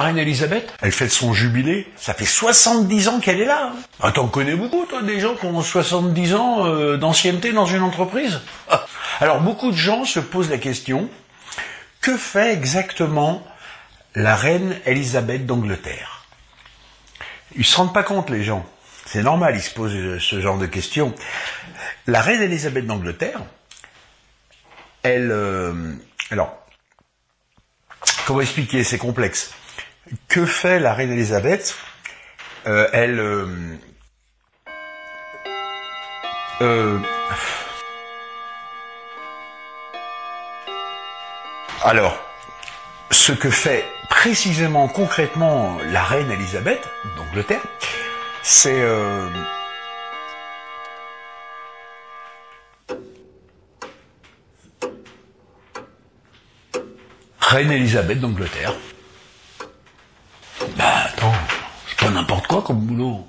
reine Elisabeth Elle fête son jubilé. Ça fait 70 ans qu'elle est là. Ah, t'en connais beaucoup, toi, des gens qui ont 70 ans euh, d'ancienneté dans une entreprise? Ah. Alors, beaucoup de gens se posent la question, que fait exactement la reine Elisabeth d'Angleterre? Ils se rendent pas compte, les gens. C'est normal, ils se posent euh, ce genre de questions. La reine Elisabeth d'Angleterre, elle... euh, alors, comment expliquer? C'est complexe. Que fait la reine Elisabeth? Euh, Elle... euh, euh, alors, ce que fait précisément, concrètement, la reine Elisabeth d'Angleterre, c'est... Reine Elisabeth d'Angleterre. n'importe quoi comme boulot.